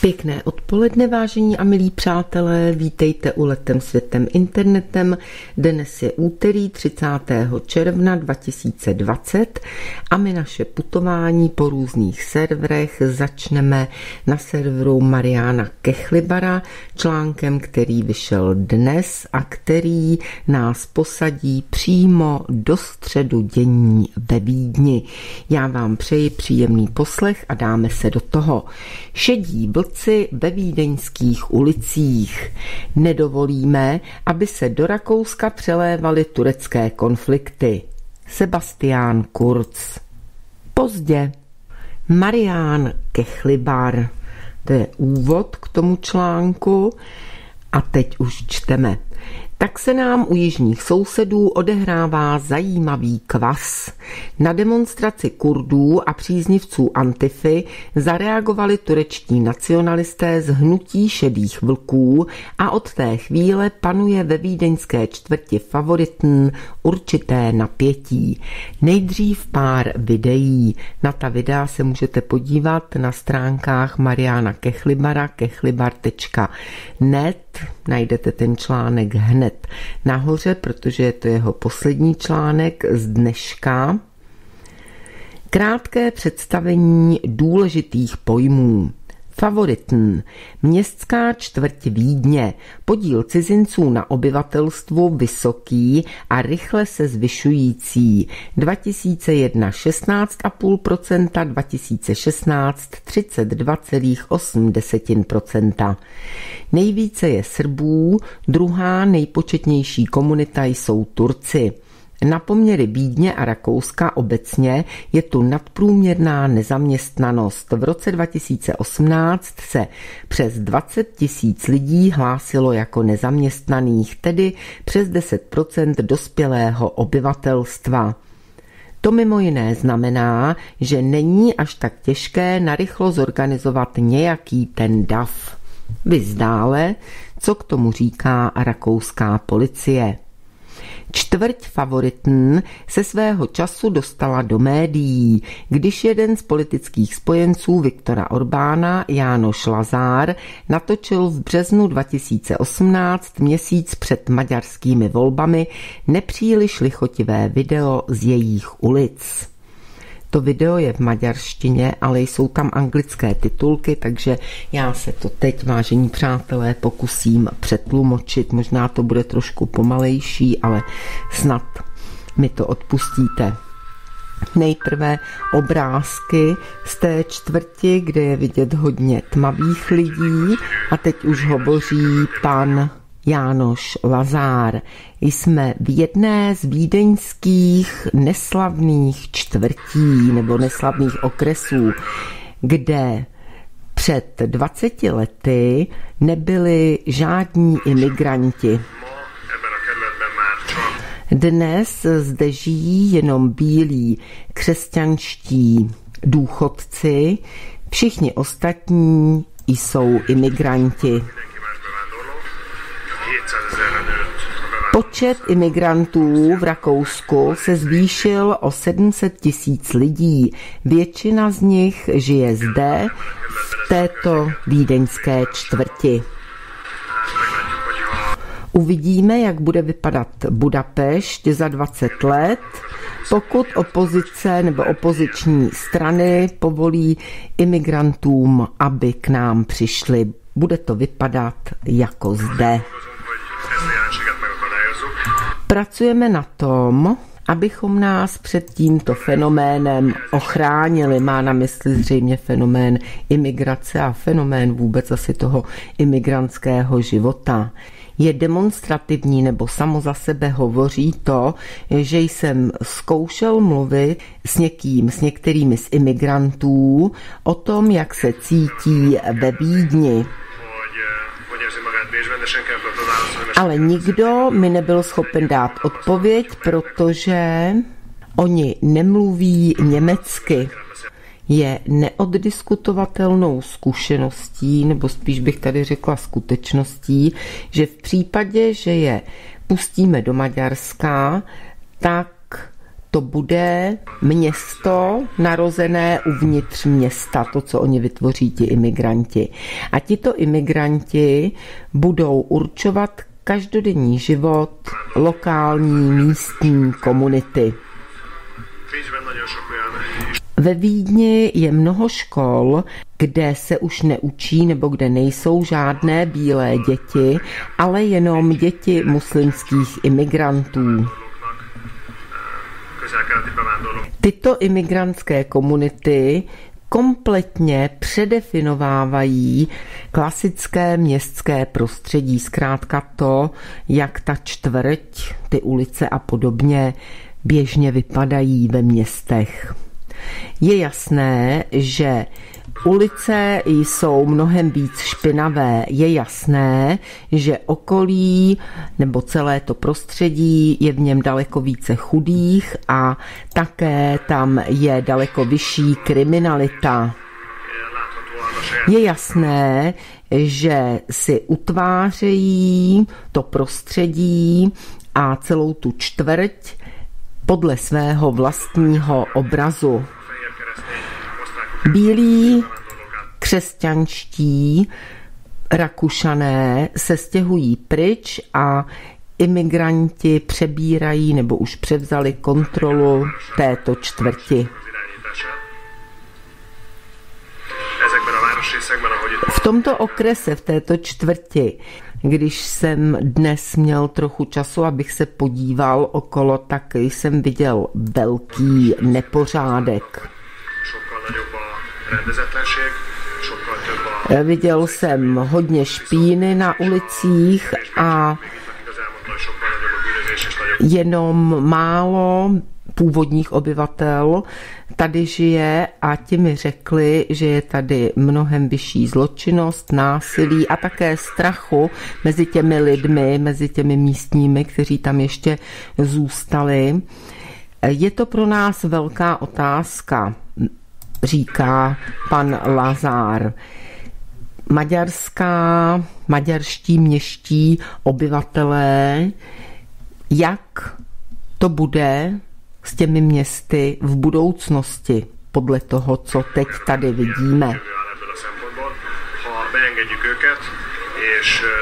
Pěkné odpoledne, vážení a milí přátelé, vítejte u Letem světem internetem. Dnes je úterý 30. června 2020 a my naše putování po různých serverech začneme na serveru Mariana Kechlibara článkem, který vyšel dnes a který nás posadí přímo do středu dění ve Vídni. Já vám přeji příjemný poslech a dáme se do toho. Šedí vlci ulici ve vídeňských ulicích. Nedovolíme, aby se do Rakouska přelévaly turecké konflikty. Sebastián Kurz. Pozdě. Marián Kechlibar. To je úvod k tomu článku a teď už čteme tak se nám u jižních sousedů odehrává zajímavý kvas. Na demonstraci Kurdů a příznivců Antify zareagovali turečtí nacionalisté z hnutí šedých vlků a od té chvíle panuje ve vídeňské čtvrti favoritn určité napětí. Nejdřív pár videí. Na ta videa se můžete podívat na stránkách Mariana Kechlibara kechlibar.net. Najdete ten článek hned nahoře, protože je to jeho poslední článek z dneška. Krátké představení důležitých pojmů. Favoritn. Městská čtvrť Vídně. Podíl cizinců na obyvatelstvu vysoký a rychle se zvyšující. 2001 16,5%, 2016 32,8%. Nejvíce je Srbů, druhá nejpočetnější komunita jsou Turci. Na poměry Vídně a Rakouska obecně je tu nadprůměrná nezaměstnanost. V roce 2018 se přes 20 tisíc lidí hlásilo jako nezaměstnaných, tedy přes 10% dospělého obyvatelstva. To mimo jiné znamená, že není až tak těžké narychlo zorganizovat nějaký ten DAF. Vyzdále, co k tomu říká rakouská policie. Čtvrť favoritn se svého času dostala do médií, když jeden z politických spojenců Viktora Orbána, Jánoš Lazár, natočil v březnu 2018 měsíc před maďarskými volbami nepříliš lichotivé video z jejich ulic. To video je v maďarštině, ale jsou tam anglické titulky, takže já se to teď, vážení přátelé, pokusím přetlumočit. Možná to bude trošku pomalejší, ale snad mi to odpustíte. Nejprve obrázky z té čtvrti, kde je vidět hodně tmavých lidí a teď už hovoří pan Jánoš Lazár. Jsme v jedné z vídeňských neslavných čtvrtí nebo neslavných okresů, kde před 20 lety nebyli žádní imigranti. Dnes zde žijí jenom bílí křesťanští důchodci, všichni ostatní jsou imigranti. Počet imigrantů v Rakousku se zvýšil o 700 tisíc lidí. Většina z nich žije zde, v této vídeňské čtvrti. Uvidíme, jak bude vypadat Budapešť za 20 let, pokud opozice nebo opoziční strany povolí imigrantům, aby k nám přišli. Bude to vypadat jako zde. Pracujeme na tom, abychom nás před tímto fenoménem ochránili. Má na mysli zřejmě fenomén imigrace a fenomén vůbec asi toho imigrantského života. Je demonstrativní nebo samo za sebe hovoří to, že jsem zkoušel mluvit s někým, s některými z imigrantů o tom, jak se cítí ve Vídni. Ale nikdo mi nebyl schopen dát odpověď, protože oni nemluví německy. Je neoddiskutovatelnou zkušeností, nebo spíš bych tady řekla skutečností, že v případě, že je pustíme do Maďarska, tak to bude město narozené uvnitř města, to, co oni vytvoří, ti imigranti. A tito imigranti budou určovat každodenní život lokální místní komunity. Ve Vídni je mnoho škol, kde se už neučí nebo kde nejsou žádné bílé děti, ale jenom děti muslimských imigrantů. Tyto imigrantské komunity kompletně předefinovávají klasické městské prostředí, zkrátka to, jak ta čtvrť, ty ulice a podobně běžně vypadají ve městech. Je jasné, že Ulice jsou mnohem víc špinavé. Je jasné, že okolí nebo celé to prostředí je v něm daleko více chudých a také tam je daleko vyšší kriminalita. Je jasné, že si utvářejí to prostředí a celou tu čtvrť podle svého vlastního obrazu. Bílí křesťanští Rakušané se stěhují pryč a imigranti přebírají nebo už převzali kontrolu této čtvrti. V tomto okrese, v této čtvrti, když jsem dnes měl trochu času, abych se podíval okolo, tak jsem viděl velký nepořádek. Viděl jsem hodně špíny na ulicích a jenom málo původních obyvatel tady žije a ti mi řekli, že je tady mnohem vyšší zločinnost, násilí a také strachu mezi těmi lidmi, mezi těmi místními, kteří tam ještě zůstali. Je to pro nás velká otázka říká pan Lazár. Maďarská, maďarští měští obyvatelé, jak to bude s těmi městy v budoucnosti, podle toho, co teď tady vidíme.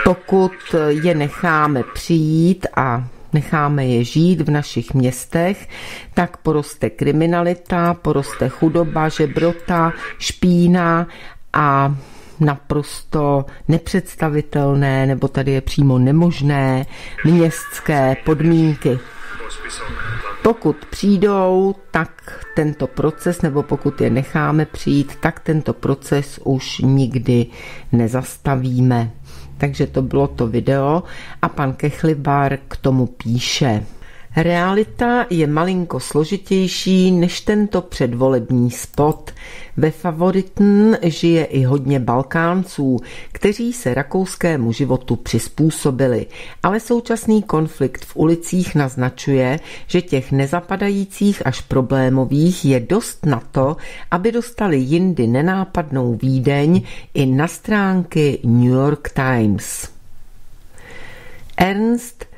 Pokud je necháme přijít a necháme je žít v našich městech, tak poroste kriminalita, poroste chudoba, žebrota, špína a naprosto nepředstavitelné, nebo tady je přímo nemožné městské podmínky. Pokud přijdou, tak tento proces, nebo pokud je necháme přijít, tak tento proces už nikdy nezastavíme. Takže to bylo to video a pan Kechlibar k tomu píše. Realita je malinko složitější než tento předvolební spot. Ve favoritn žije i hodně Balkánců, kteří se rakouskému životu přizpůsobili, ale současný konflikt v ulicích naznačuje, že těch nezapadajících až problémových je dost na to, aby dostali jindy nenápadnou Vídeň i na stránky New York Times. Ernst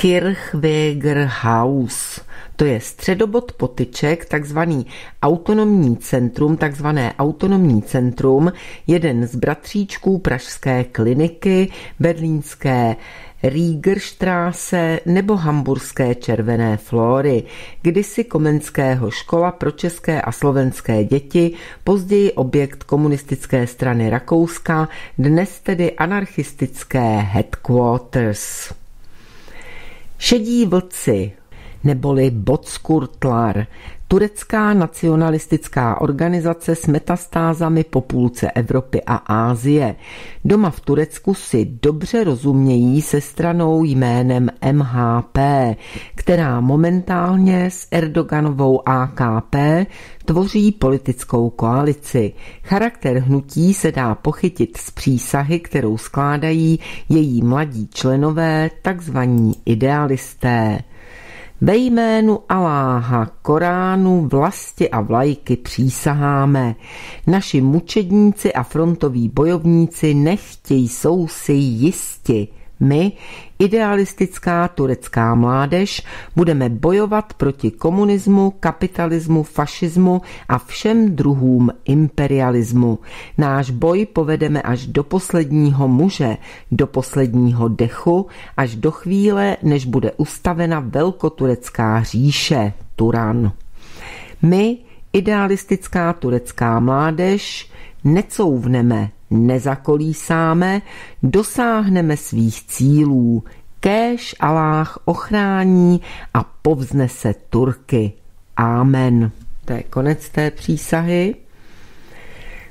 Kirchweger House. To je středobod potyček, takzvaný autonomní centrum, takzvané autonomní centrum, jeden z bratříčků pražské kliniky, berlínské Riegerstraße nebo hamburské červené flory, kdysi komenského škola pro české a slovenské děti, později objekt komunistické strany Rakouska, dnes tedy anarchistické headquarters. Šedí vlci neboli Botskurtlar, turecká nacionalistická organizace s metastázami po půlce Evropy a Ázie. Doma v Turecku si dobře rozumějí se stranou jménem MHP, která momentálně s Erdoganovou AKP tvoří politickou koalici. Charakter hnutí se dá pochytit z přísahy, kterou skládají její mladí členové, takzvaní idealisté. Ve jménu Aláha, Koránu, vlasti a vlajky přísaháme. Naši mučedníci a frontoví bojovníci nechtějí jsou si jisti. My, idealistická turecká mládež, budeme bojovat proti komunismu, kapitalismu, fašismu a všem druhům imperialismu. Náš boj povedeme až do posledního muže, do posledního dechu, až do chvíle, než bude ustavena velkoturecká říše, Turan. My, idealistická turecká mládež, necouvneme nezakolísáme, dosáhneme svých cílů, kéž Aláh ochrání a povznese Turky. Amen. To je konec té přísahy.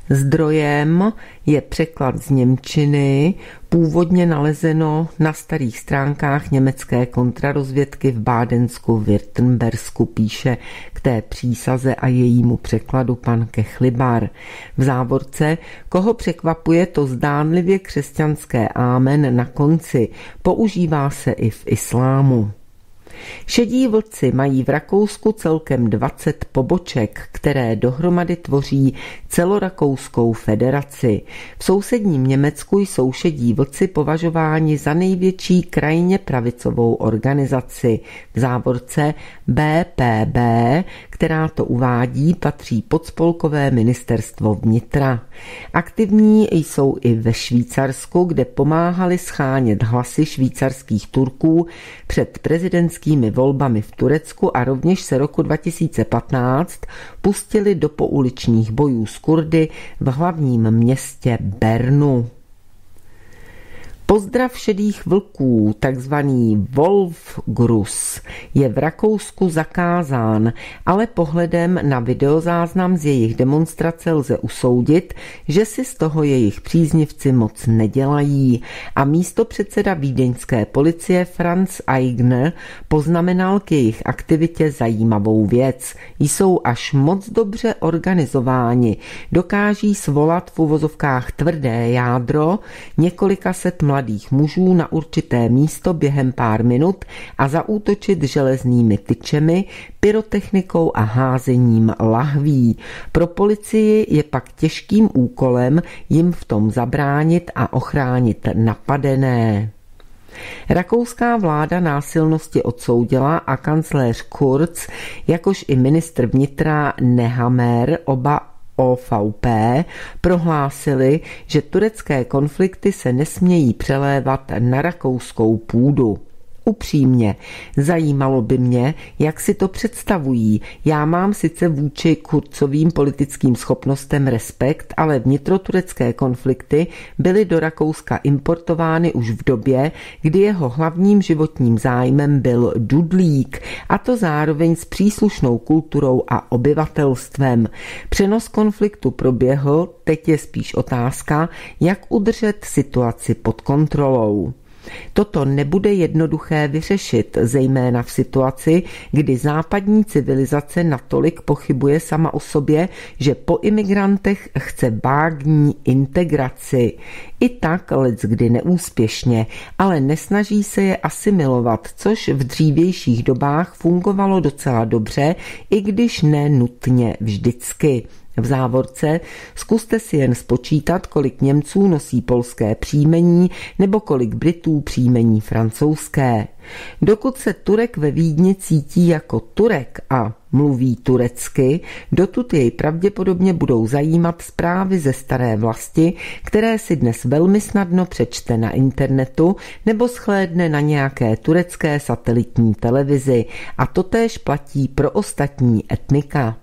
Zdrojem je překlad z Němčiny, původně nalezeno na starých stránkách německé kontrarozvědky v Bádensku, Württembersku, píše k té přísaze a jejímu překladu pan Kechlibar. V závorce, koho překvapuje to zdánlivě křesťanské ámen na konci, používá se i v islámu. Šedí vlci mají v Rakousku celkem 20 poboček, které dohromady tvoří celorakouskou federaci. V sousedním Německu jsou šedí vlci považováni za největší krajně pravicovou organizaci. V závorce BPB, která to uvádí, patří pod spolkové ministerstvo vnitra. Aktivní jsou i ve Švýcarsku, kde pomáhali schánět hlasy švýcarských Turků před prezidentskými volbami v Turecku a rovněž se roku 2015 pustili do pouličních bojů s Kurdy v hlavním městě Bernu. Pozdrav šedých vlků, takzvaný Wolfgrus, je v Rakousku zakázán, ale pohledem na videozáznam z jejich demonstrace lze usoudit, že si z toho jejich příznivci moc nedělají a místo předseda vídeňské policie Franz Eigner poznamenal k jejich aktivitě zajímavou věc. Jsou až moc dobře organizováni, dokáží svolat v uvozovkách tvrdé jádro několika set mladých mladých mužů na určité místo během pár minut a zaútočit železnými tyčemi, pyrotechnikou a házením lahví. Pro policii je pak těžkým úkolem jim v tom zabránit a ochránit napadené. Rakouská vláda násilnosti odsoudila a kancléř Kurz, jakož i ministr vnitra Nehammer, oba OVP prohlásili, že turecké konflikty se nesmějí přelévat na rakouskou půdu. Upřímně, zajímalo by mě, jak si to představují. Já mám sice vůči kurcovým politickým schopnostem respekt, ale vnitroturecké konflikty byly do Rakouska importovány už v době, kdy jeho hlavním životním zájmem byl dudlík, a to zároveň s příslušnou kulturou a obyvatelstvem. Přenos konfliktu proběhl, teď je spíš otázka, jak udržet situaci pod kontrolou. Toto nebude jednoduché vyřešit, zejména v situaci, kdy západní civilizace natolik pochybuje sama o sobě, že po imigrantech chce bágní integraci. I tak lec kdy neúspěšně, ale nesnaží se je asimilovat, což v dřívějších dobách fungovalo docela dobře, i když ne nutně vždycky. V závorce zkuste si jen spočítat, kolik Němců nosí polské příjmení nebo kolik Britů příjmení francouzské. Dokud se Turek ve Vídni cítí jako Turek a mluví turecky, dotud jej pravděpodobně budou zajímat zprávy ze staré vlasti, které si dnes velmi snadno přečte na internetu nebo schlédne na nějaké turecké satelitní televizi a totéž platí pro ostatní etnika.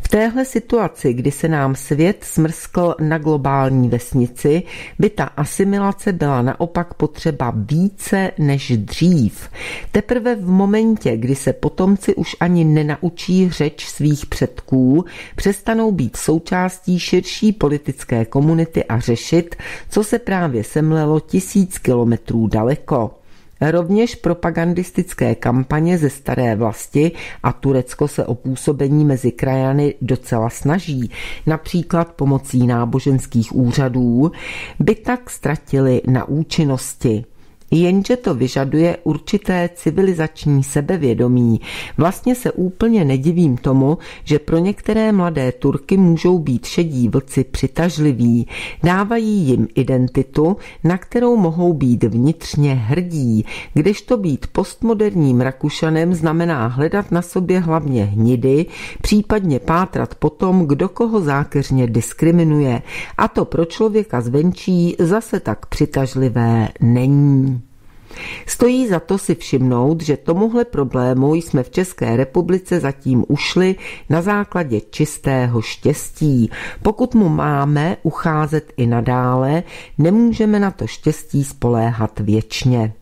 V téhle situaci, kdy se nám svět smrskl na globální vesnici, by ta asimilace byla naopak potřeba více než dřív. Teprve v momentě, kdy se potomci už ani nenaučí řeč svých předků, přestanou být součástí širší politické komunity a řešit, co se právě semlelo tisíc kilometrů daleko. Rovněž propagandistické kampaně ze staré vlasti a Turecko se o působení mezi krajany docela snaží, například pomocí náboženských úřadů, by tak ztratili na účinnosti. Jenže to vyžaduje určité civilizační sebevědomí. Vlastně se úplně nedivím tomu, že pro některé mladé Turky můžou být šedí vlci přitažliví. Dávají jim identitu, na kterou mohou být vnitřně hrdí, kdežto být postmoderním Rakušanem znamená hledat na sobě hlavně hnidy, případně pátrat potom, kdo koho zákeřně diskriminuje. A to pro člověka zvenčí zase tak přitažlivé není. Stojí za to si všimnout, že tomuhle problému jsme v České republice zatím ušli na základě čistého štěstí. Pokud mu máme ucházet i nadále, nemůžeme na to štěstí spoléhat věčně.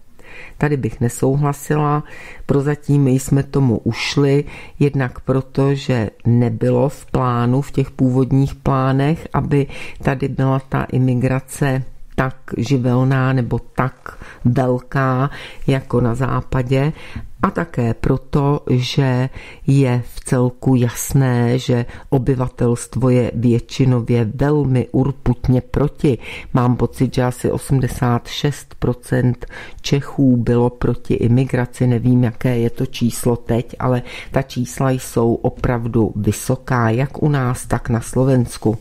Tady bych nesouhlasila, prozatím jsme tomu ušli, jednak proto, že nebylo v plánu, v těch původních plánech, aby tady byla ta imigrace tak živelná nebo tak velká jako na západě. A také proto, že je v celku jasné, že obyvatelstvo je většinově velmi urputně proti. Mám pocit, že asi 86% Čechů bylo proti imigraci, nevím, jaké je to číslo teď, ale ta čísla jsou opravdu vysoká, jak u nás, tak na Slovensku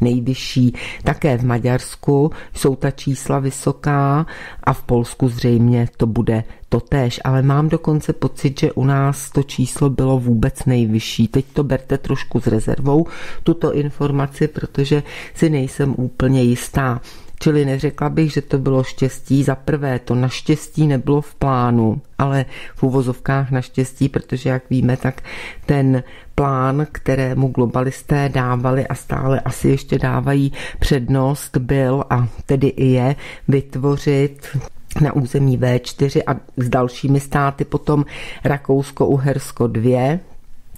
nejvyšší. Také v Maďarsku jsou ta čísla vysoká a v Polsku zřejmě to bude totéž, ale mám dokonce pocit, že u nás to číslo bylo vůbec nejvyšší. Teď to berte trošku s rezervou, tuto informaci, protože si nejsem úplně jistá. Čili neřekla bych, že to bylo štěstí. Za prvé, to naštěstí nebylo v plánu, ale v uvozovkách naštěstí, protože jak víme, tak ten plán, kterému globalisté dávali a stále asi ještě dávají přednost, byl a tedy i je vytvořit na území V4 a s dalšími státy potom Rakousko-Uhersko 2,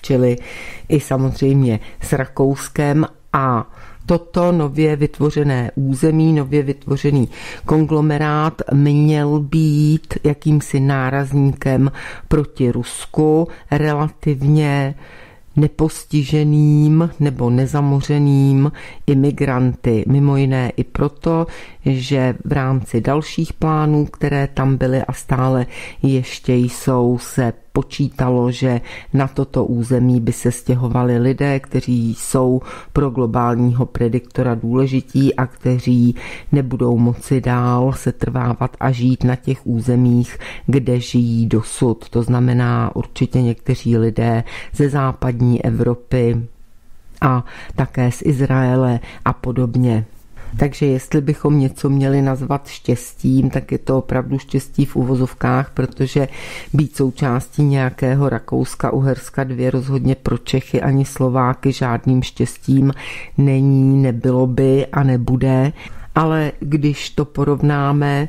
čili i samozřejmě s Rakouskem a toto nově vytvořené území, nově vytvořený konglomerát měl být jakýmsi nárazníkem proti Rusku relativně nepostiženým nebo nezamořeným imigranty. Mimo jiné i proto, že v rámci dalších plánů, které tam byly a stále ještě jsou, se počítalo, že na toto území by se stěhovali lidé, kteří jsou pro globálního prediktora důležití a kteří nebudou moci dál se trvávat a žít na těch územích, kde žijí dosud. To znamená určitě někteří lidé ze západní Evropy a také z Izraele a podobně. Takže jestli bychom něco měli nazvat štěstím, tak je to opravdu štěstí v uvozovkách, protože být součástí nějakého Rakouska, Uherska dvě rozhodně pro Čechy ani Slováky žádným štěstím není, nebylo by a nebude. Ale když to porovnáme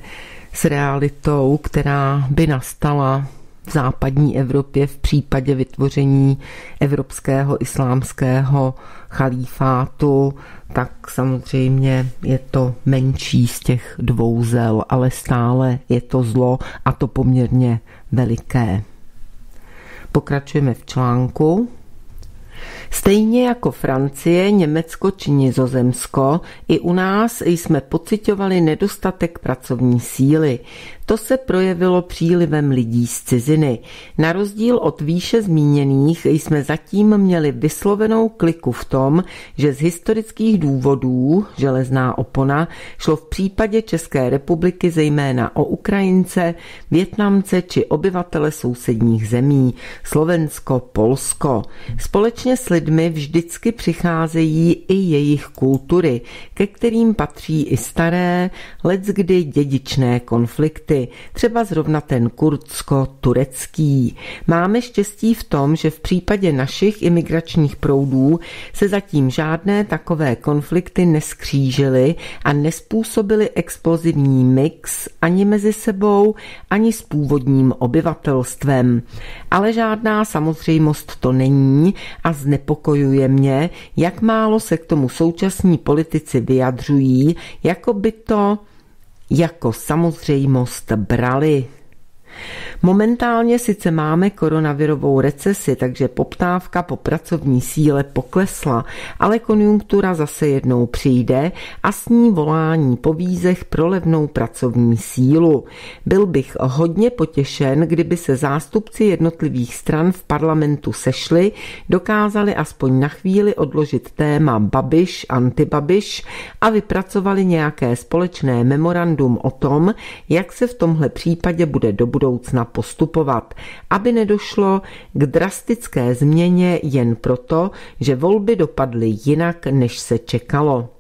s realitou, která by nastala v západní Evropě v případě vytvoření evropského islámského chalífátu, tak samozřejmě je to menší z těch dvou zel, ale stále je to zlo a to poměrně veliké. Pokračujeme v článku. Stejně jako Francie, Německo či Nizozemsko, i u nás jsme pocitovali nedostatek pracovní síly. To se projevilo přílivem lidí z ciziny. Na rozdíl od výše zmíněných jsme zatím měli vyslovenou kliku v tom, že z historických důvodů železná opona šlo v případě České republiky zejména o Ukrajince, Větnamce či obyvatele sousedních zemí, Slovensko, Polsko. Společně s lidmi vždycky přicházejí i jejich kultury, ke kterým patří i staré, leckdy dědičné konflikty státy, třeba zrovna ten kurdsko-turecký. Máme štěstí v tom, že v případě našich imigračních proudů se zatím žádné takové konflikty neskřížily a nespůsobily explozivní mix ani mezi sebou, ani s původním obyvatelstvem. Ale žádná samozřejmost to není a znepokojuje mě, jak málo se k tomu současní politici vyjadřují, jako by to jako samozřejmost brali. Momentálně sice máme koronavirovou recesi, takže poptávka po pracovní síle poklesla, ale konjunktura zase jednou přijde a s ní volání po vízech pro levnou pracovní sílu. Byl bych hodně potěšen, kdyby se zástupci jednotlivých stran v parlamentu sešli, dokázali aspoň na chvíli odložit téma Babiš, antibabiš a vypracovali nějaké společné memorandum o tom, jak se v tomhle případě bude do budoucna postupovat, aby nedošlo k drastické změně jen proto, že volby dopadly jinak, než se čekalo.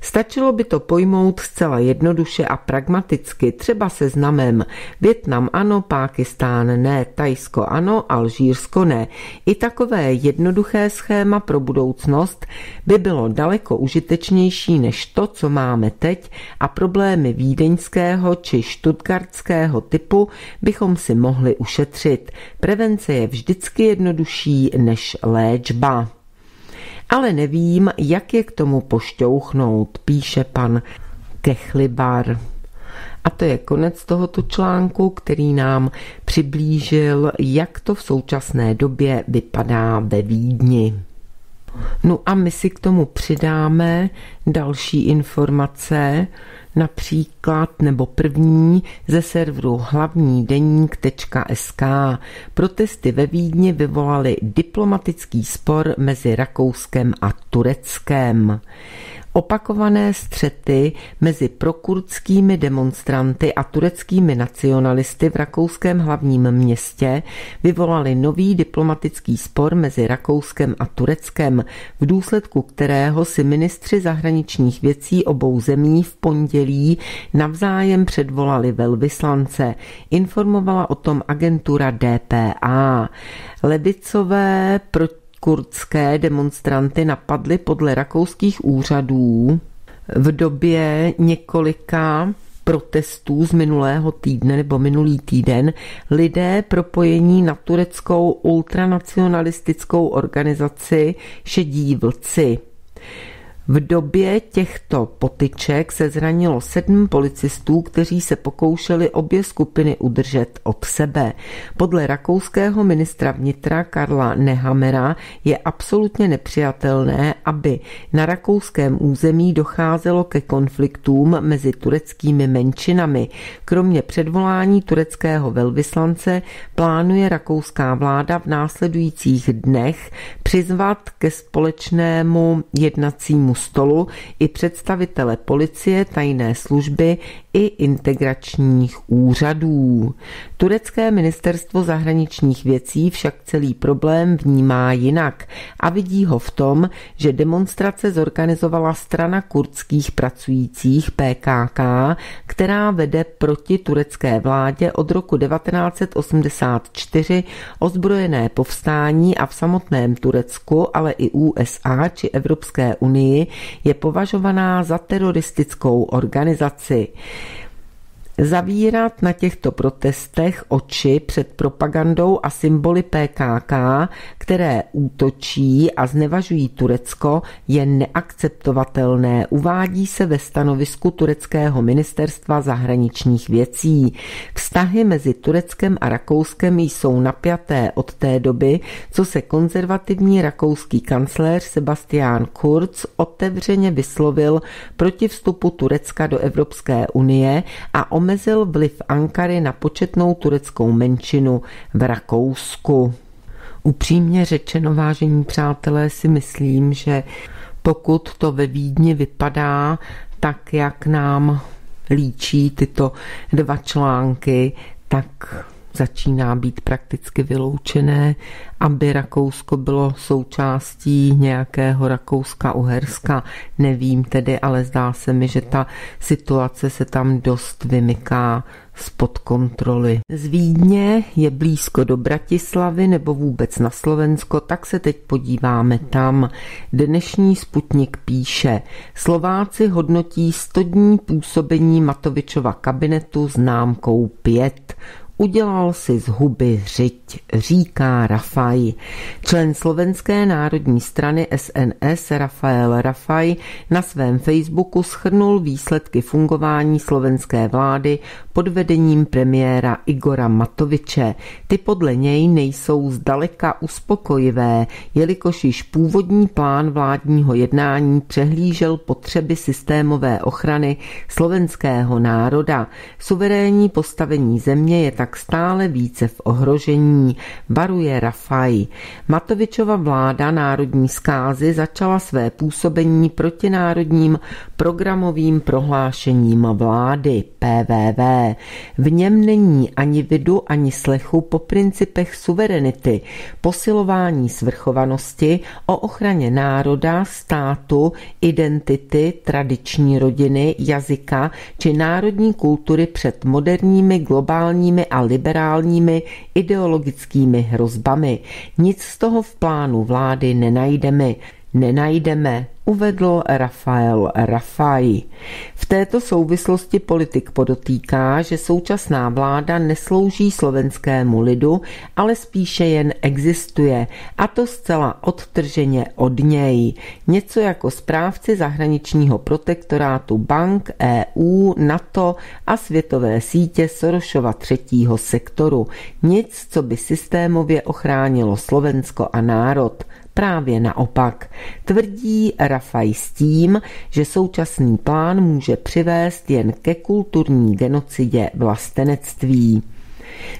Stačilo by to pojmout zcela jednoduše a pragmaticky, třeba se znamem Větnam ano, Pákistán ne, Tajsko ano, Alžírsko ne. I takové jednoduché schéma pro budoucnost by bylo daleko užitečnější než to, co máme teď a problémy vídeňského či štutgardského typu bychom si mohli ušetřit. Prevence je vždycky jednodušší než léčba ale nevím, jak je k tomu pošťouchnout, píše pan Kechlibar. A to je konec tohoto článku, který nám přiblížil, jak to v současné době vypadá ve Vídni. No a my si k tomu přidáme další informace, například nebo první ze serveru hlavní deník.sk. Protesty ve Vídni vyvolaly diplomatický spor mezi Rakouskem a Tureckem. Opakované střety mezi prokurdskými demonstranty a tureckými nacionalisty v rakouském hlavním městě vyvolaly nový diplomatický spor mezi Rakouskem a Tureckem, v důsledku kterého si ministři zahraničních věcí obou zemí v pondělí navzájem předvolali velvyslance. Informovala o tom agentura DPA. Levicové proti kurdské demonstranty napadly podle rakouských úřadů v době několika protestů z minulého týdne nebo minulý týden lidé propojení na tureckou ultranacionalistickou organizaci Šedí vlci. V době těchto potyček se zranilo sedm policistů, kteří se pokoušeli obě skupiny udržet od sebe. Podle rakouského ministra vnitra Karla Nehamera je absolutně nepřijatelné, aby na rakouském území docházelo ke konfliktům mezi tureckými menšinami. Kromě předvolání tureckého velvyslance plánuje rakouská vláda v následujících dnech přizvat ke společnému jednacímu stolu i představitele policie, tajné služby i integračních úřadů. Turecké ministerstvo zahraničních věcí však celý problém vnímá jinak a vidí ho v tom, že demonstrace zorganizovala strana kurdských pracujících PKK, která vede proti turecké vládě od roku 1984 ozbrojené povstání a v samotném Turecku, ale i USA či Evropské unii je považovaná za teroristickou organizaci. Zavírat na těchto protestech oči před propagandou a symboly PKK, které útočí a znevažují Turecko, je neakceptovatelné, uvádí se ve stanovisku tureckého ministerstva zahraničních věcí. Vztahy mezi Tureckem a Rakouskem jsou napjaté od té doby, co se konzervativní rakouský kancléř Sebastian Kurz otevřeně vyslovil proti vstupu Turecka do Evropské unie a omezil vliv Ankary na početnou tureckou menšinu v Rakousku. Upřímně řečeno, vážení přátelé, si myslím, že pokud to ve Vídni vypadá tak, jak nám líčí tyto dva články, tak začíná být prakticky vyloučené, aby Rakousko bylo součástí nějakého Rakouska-Uherska. Nevím tedy, ale zdá se mi, že ta situace se tam dost vymyká spod kontroly. Z Vídně je blízko do Bratislavy nebo vůbec na Slovensko, tak se teď podíváme tam. Dnešní Sputnik píše, Slováci hodnotí 100 dní působení Matovičova kabinetu známkou 5. Udělal si z huby řiď, říká Rafaj. Člen slovenské národní strany SNS Rafael Rafaj na svém Facebooku schrnul výsledky fungování slovenské vlády pod vedením premiéra Igora Matoviče. Ty podle něj nejsou zdaleka uspokojivé, jelikož již původní plán vládního jednání přehlížel potřeby systémové ochrany slovenského národa. Suverénní postavení země je tak stále více v ohrožení, varuje Rafaj. Matovičova vláda národní zkázy začala své působení protinárodním programovým prohlášením vlády PVV. V něm není ani vidu, ani slechu po principech suverenity, posilování svrchovanosti, o ochraně národa, státu, identity, tradiční rodiny, jazyka či národní kultury před moderními globálními a liberálními ideologickými hrozbami. Nic z toho v plánu vlády nenajdeme. Nenajdeme uvedl Rafael Rafaj. V této souvislosti politik podotýká, že současná vláda neslouží slovenskému lidu, ale spíše jen existuje, a to zcela odtrženě od něj. Něco jako správci zahraničního protektorátu bank, EU, NATO a světové sítě Sorošova třetího sektoru. Nic, co by systémově ochránilo Slovensko a národ. Právě naopak. Tvrdí Rafaj s tím, že současný plán může přivést jen ke kulturní genocidě vlastenectví.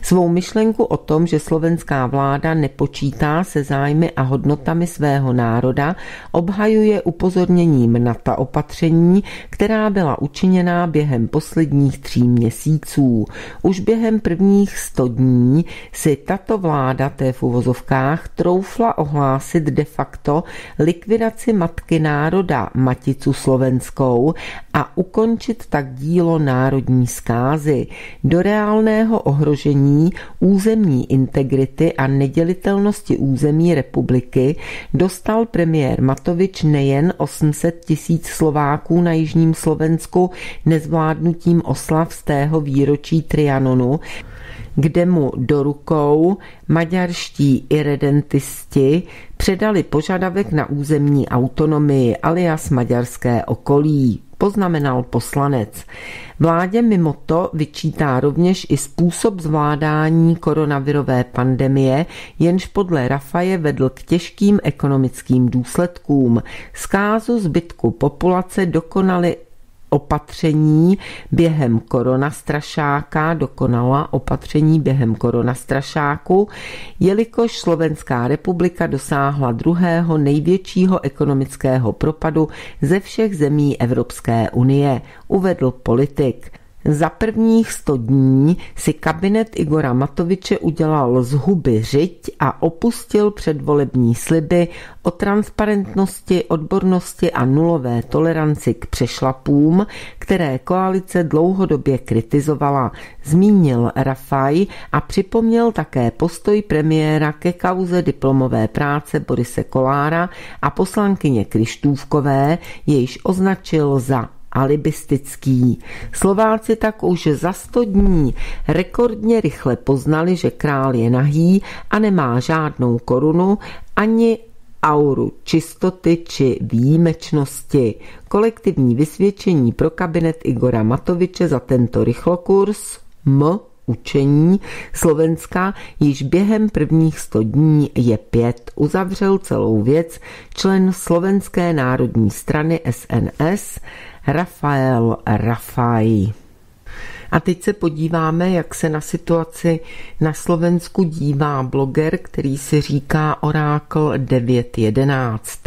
Svou myšlenku o tom, že slovenská vláda nepočítá se zájmy a hodnotami svého národa, obhajuje upozorněním na ta opatření, která byla učiněná během posledních tří měsíců. Už během prvních sto dní si tato vláda, té v uvozovkách, troufla ohlásit de facto likvidaci matky národa Maticu slovenskou a ukončit tak dílo národní zkázy. Do reálného ohrožení územní integrity a nedělitelnosti území republiky dostal premiér Matovič nejen 800 tisíc Slováků na Jižním Slovensku nezvládnutím oslav z tého výročí Trianonu, kde mu do rukou maďarští irredentisti předali požadavek na územní autonomii alias maďarské okolí poznamenal poslanec. Vládě mimo to vyčítá rovněž i způsob zvládání koronavirové pandemie, jenž podle Rafaje vedl k těžkým ekonomickým důsledkům. Zkázu zbytku populace dokonali opatření během koronastrašáka, dokonala opatření během koronastrašáku, jelikož Slovenská republika dosáhla druhého největšího ekonomického propadu ze všech zemí Evropské unie, uvedl politik. Za prvních sto dní si kabinet Igora Matoviče udělal z huby řiď a opustil předvolební sliby o transparentnosti, odbornosti a nulové toleranci k přešlapům, které koalice dlouhodobě kritizovala. Zmínil Rafaj a připomněl také postoj premiéra ke kauze diplomové práce Borise Kolára a poslankyně Krištůvkové, jejíž označil za alibistický. Slováci tak už za sto dní rekordně rychle poznali, že král je nahý a nemá žádnou korunu ani auru čistoty či výjimečnosti. Kolektivní vysvědčení pro kabinet Igora Matoviče za tento rychlokurs M učení Slovenska již během prvních sto dní je pět. Uzavřel celou věc člen Slovenské národní strany SNS Rafael Rafaj. A teď se podíváme, jak se na situaci na Slovensku dívá bloger, který si říká Orákl 911.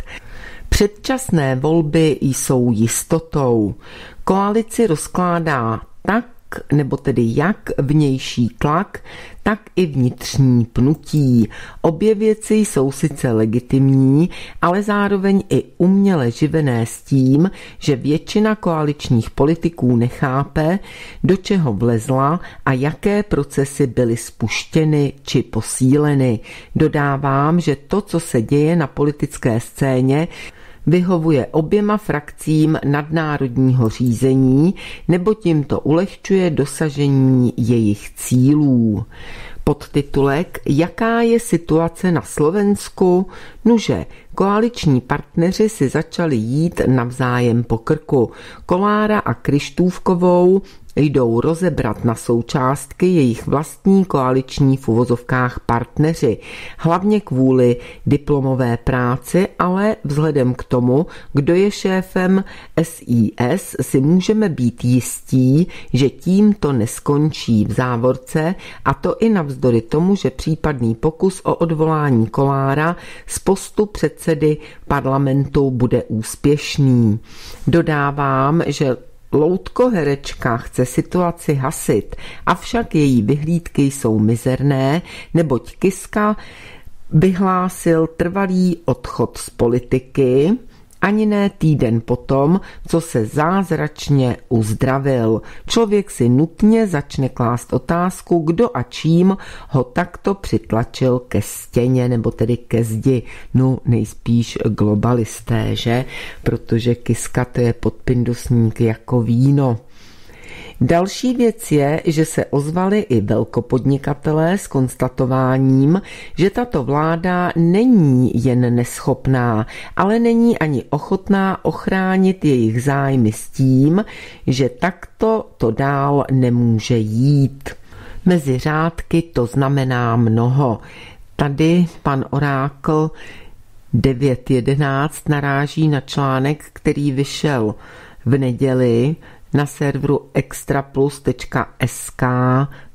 Předčasné volby jsou jistotou. Koalici rozkládá tak nebo tedy jak vnější tlak, tak i vnitřní pnutí. Obě věci jsou sice legitimní, ale zároveň i uměle živené s tím, že většina koaličních politiků nechápe, do čeho vlezla a jaké procesy byly spuštěny či posíleny. Dodávám, že to, co se děje na politické scéně, vyhovuje oběma frakcím nadnárodního řízení, nebo tímto ulehčuje dosažení jejich cílů. Podtitulek Jaká je situace na Slovensku? Nuže, koaliční partneři si začali jít navzájem po krku. Kolára a Krištůvkovou jdou rozebrat na součástky jejich vlastní koaliční v uvozovkách partneři, hlavně kvůli diplomové práci, ale vzhledem k tomu, kdo je šéfem SIS, si můžeme být jistí, že tím to neskončí v závorce a to i navzdory tomu, že případný pokus o odvolání Kolára z postu předsedy parlamentu bude úspěšný. Dodávám, že Loutko herečka chce situaci hasit, avšak její vyhlídky jsou mizerné, neboť Kiska vyhlásil trvalý odchod z politiky, ani ne týden potom, co se zázračně uzdravil. Člověk si nutně začne klást otázku, kdo a čím ho takto přitlačil ke stěně, nebo tedy ke zdi. No nejspíš globalisté, že? Protože Kiska to je podpindusník jako víno. Další věc je, že se ozvali i velkopodnikatelé s konstatováním, že tato vláda není jen neschopná, ale není ani ochotná ochránit jejich zájmy s tím, že takto to dál nemůže jít. Mezi řádky to znamená mnoho. Tady pan Orákl 9.11 naráží na článek, který vyšel v neděli na serveru extraplus.sk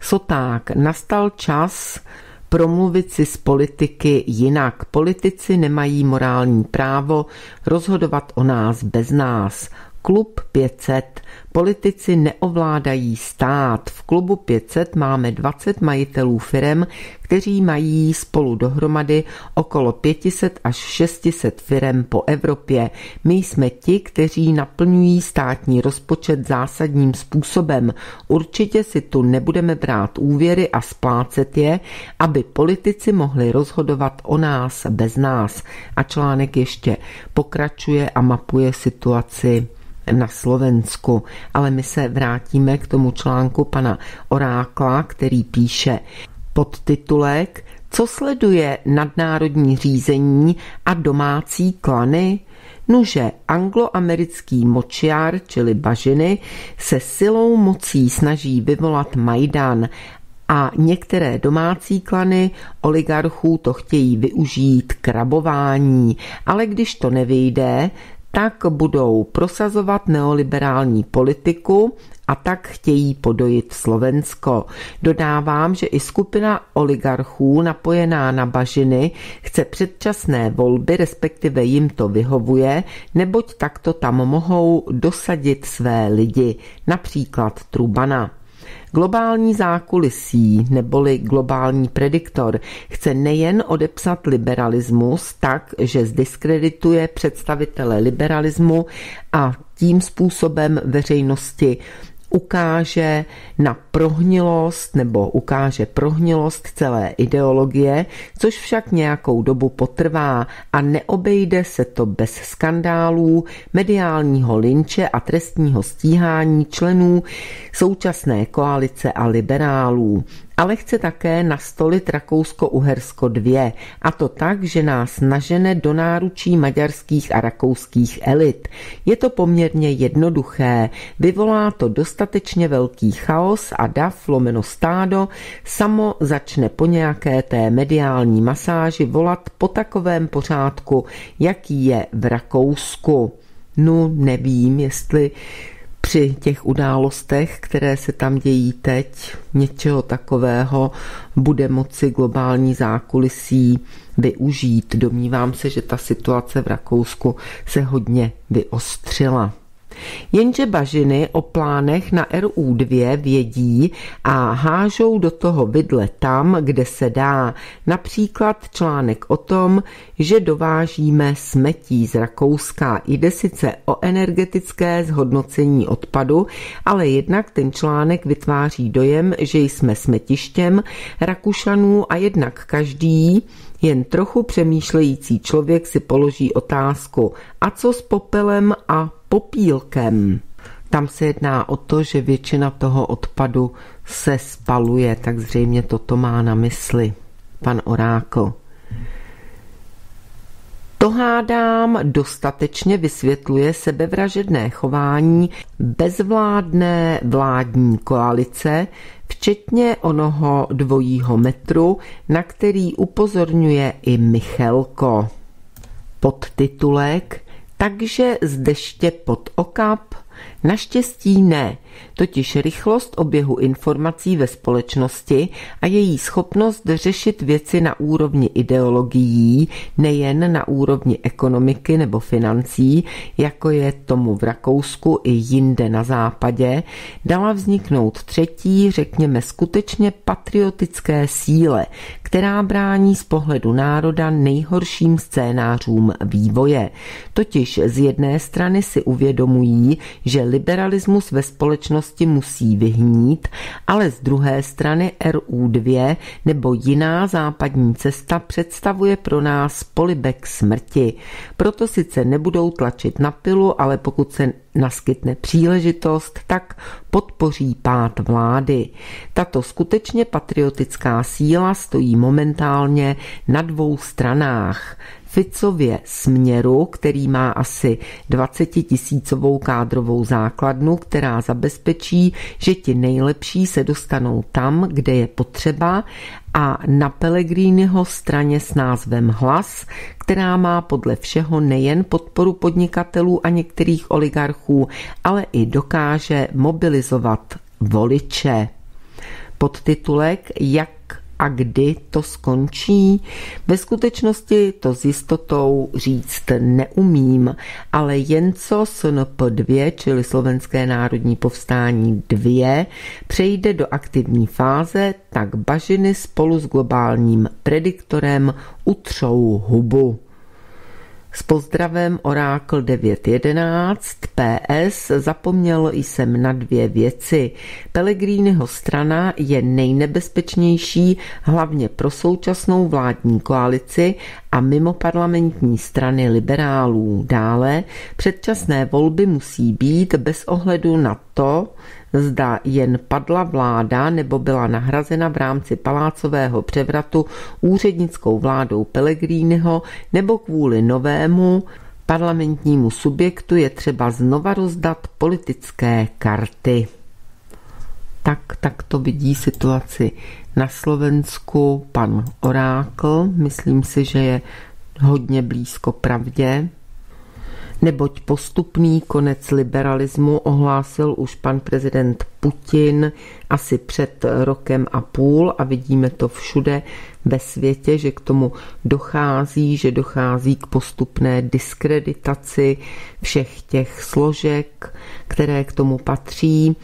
Soták nastal čas promluvit si z politiky jinak. Politici nemají morální právo rozhodovat o nás bez nás. Klub 500. Politici neovládají stát. V klubu 500 máme 20 majitelů firem, kteří mají spolu dohromady okolo 500 až 600 firem po Evropě. My jsme ti, kteří naplňují státní rozpočet zásadním způsobem. Určitě si tu nebudeme brát úvěry a splácet je, aby politici mohli rozhodovat o nás bez nás. A článek ještě pokračuje a mapuje situaci na Slovensku. Ale my se vrátíme k tomu článku pana Orákla, který píše podtitulek Co sleduje nadnárodní řízení a domácí klany? Nuže angloamerický močiár, čili bažiny, se silou mocí snaží vyvolat Majdan a některé domácí klany oligarchů to chtějí využít k rabování, ale když to nevyjde, tak budou prosazovat neoliberální politiku a tak chtějí podojit Slovensko. Dodávám, že i skupina oligarchů napojená na bažiny chce předčasné volby, respektive jim to vyhovuje, neboť takto tam mohou dosadit své lidi, například Trubana. Globální zákulisí neboli globální prediktor chce nejen odepsat liberalismus tak, že zdiskredituje představitele liberalismu a tím způsobem veřejnosti ukáže na prohnilost nebo ukáže prohnilost celé ideologie, což však nějakou dobu potrvá a neobejde se to bez skandálů, mediálního linče a trestního stíhání členů současné koalice a liberálů ale chce také nastolit Rakousko-Uhersko 2, a to tak, že nás nažene do náručí maďarských a rakouských elit. Je to poměrně jednoduché, vyvolá to dostatečně velký chaos a DAF lomeno stádo samo začne po nějaké té mediální masáži volat po takovém pořádku, jaký je v Rakousku. No, nevím, jestli při těch událostech, které se tam dějí teď, něčeho takového bude moci globální zákulisí využít. Domnívám se, že ta situace v Rakousku se hodně vyostřila. Jenže bažiny o plánech na RU2 vědí a hážou do toho vidle tam, kde se dá. Například článek o tom, že dovážíme smetí z Rakouska. Jde sice o energetické zhodnocení odpadu, ale jednak ten článek vytváří dojem, že jsme smetištěm Rakušanů a jednak každý, jen trochu přemýšlející člověk si položí otázku, a co s popelem a popílkem? Tam se jedná o to, že většina toho odpadu se spaluje, tak zřejmě toto má na mysli pan Orákl. To hádám dostatečně vysvětluje sebevražedné chování bezvládné vládní koalice, včetně onoho dvojího metru, na který upozorňuje i Michelko. Podtitulek Takže z deště pod okap Naštěstí ne, totiž rychlost oběhu informací ve společnosti a její schopnost řešit věci na úrovni ideologií, nejen na úrovni ekonomiky nebo financí, jako je tomu v Rakousku i jinde na západě, dala vzniknout třetí, řekněme skutečně patriotické síle, která brání z pohledu národa nejhorším scénářům vývoje. Totiž z jedné strany si uvědomují, že liberalismus ve společnosti musí vyhnít, ale z druhé strany RU2 nebo jiná západní cesta představuje pro nás polibek smrti. Proto sice nebudou tlačit na pilu, ale pokud se naskytne příležitost, tak podpoří pád vlády. Tato skutečně patriotická síla stojí momentálně na dvou stranách. Ficově směru, který má asi 20 tisícovou kádrovou základnu, která zabezpečí, že ti nejlepší se dostanou tam, kde je potřeba a na Pellegriniho straně s názvem Hlas, která má podle všeho nejen podporu podnikatelů a některých oligarchů, ale i dokáže mobilizovat voliče. Podtitulek Jak a kdy to skončí? Ve skutečnosti to s jistotou říct neumím, ale jen co SNP2, čili Slovenské národní povstání 2, přejde do aktivní fáze, tak bažiny spolu s globálním prediktorem utřou hubu. S pozdravem Orákl 911 PS zapomněl jsem na dvě věci. Pellegriniho strana je nejnebezpečnější hlavně pro současnou vládní koalici a mimo parlamentní strany liberálů. Dále předčasné volby musí být bez ohledu na to, zda jen padla vláda nebo byla nahrazena v rámci palácového převratu úřednickou vládou Pellegriniho nebo kvůli novému parlamentnímu subjektu je třeba znova rozdat politické karty. Tak, tak to vidí situaci na Slovensku pan Orákl. Myslím si, že je hodně blízko pravdě neboť postupný konec liberalismu ohlásil už pan prezident Putin asi před rokem a půl a vidíme to všude ve světě, že k tomu dochází, že dochází k postupné diskreditaci všech těch složek, které k tomu patří.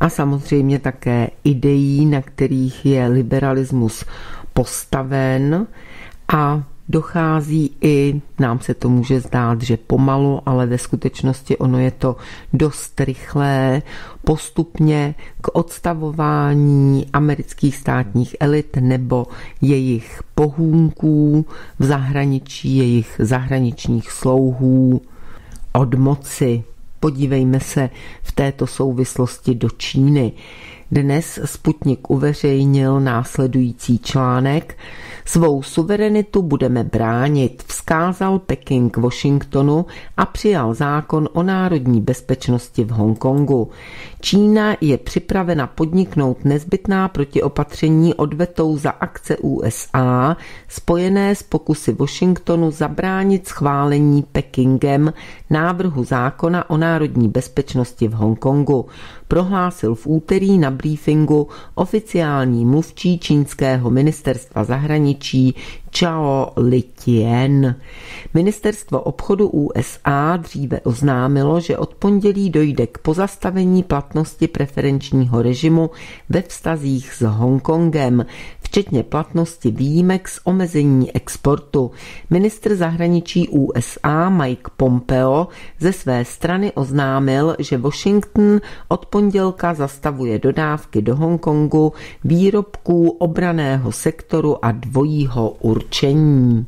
A samozřejmě také ideí, na kterých je liberalismus postaven. A dochází i, nám se to může zdát, že pomalu, ale ve skutečnosti ono je to dost rychlé, postupně k odstavování amerických státních elit nebo jejich pohůnků v zahraničí, jejich zahraničních slouhů od moci. Podívejme se v této souvislosti do Číny. Dnes Sputnik uveřejnil následující článek. Svou suverenitu budeme bránit, vzkázal Peking Washingtonu a přijal zákon o národní bezpečnosti v Hongkongu. Čína je připravena podniknout nezbytná protiopatření odvetou za akce USA, spojené s pokusy Washingtonu zabránit schválení Pekingem návrhu zákona o národní bezpečnosti v Hongkongu prohlásil v úterý na briefingu oficiální mluvčí čínského ministerstva zahraničí Chao Litien. Ministerstvo obchodu USA dříve oznámilo, že od pondělí dojde k pozastavení platnosti preferenčního režimu ve vztazích s Hongkongem, včetně platnosti výjimek z omezení exportu. Ministr zahraničí USA Mike Pompeo ze své strany oznámil, že Washington od pondělka zastavuje dodávky do Hongkongu výrobků obraného sektoru a dvojího určení.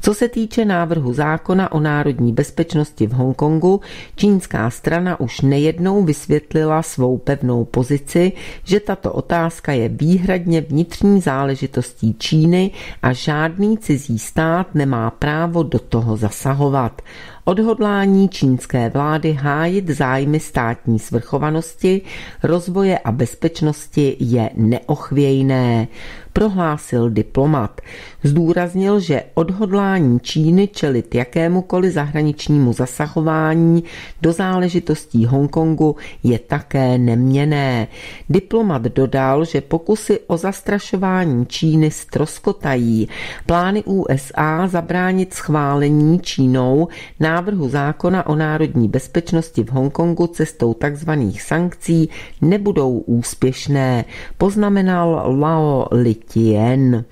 Co se týče návrhu zákona o národní bezpečnosti v Hongkongu, čínská strana už nejednou vysvětlila svou pevnou pozici, že tato otázka je výhradně vnitřní záležitostí Číny a žádný cizí stát nemá právo do toho zasahovat. Odhodlání čínské vlády hájit zájmy státní svrchovanosti, rozvoje a bezpečnosti je neochvějné, prohlásil diplomat. Zdůraznil, že odhodlání odhodlání Číny čelit jakémukoliv zahraničnímu zasahování do záležitostí Hongkongu je také neměné. Diplomat dodal, že pokusy o zastrašování Číny stroskotají. Plány USA zabránit schválení Čínou návrhu zákona o národní bezpečnosti v Hongkongu cestou tzv. sankcí nebudou úspěšné, poznamenal Lao Litien.